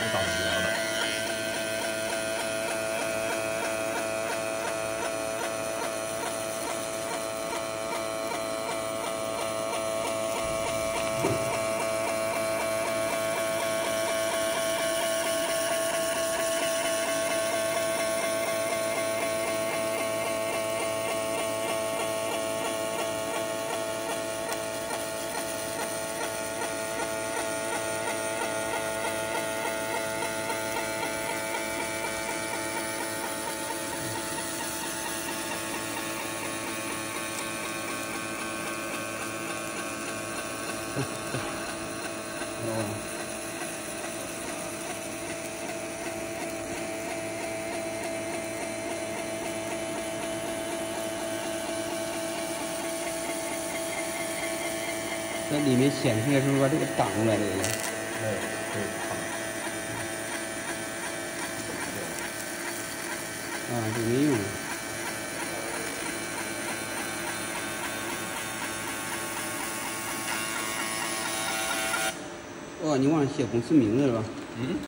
没搞什么聊的。哦，在里面显示的时候把这个挡出来的，没有，可以看。啊，这没用。哦，你忘了写公司名字了吧？嗯。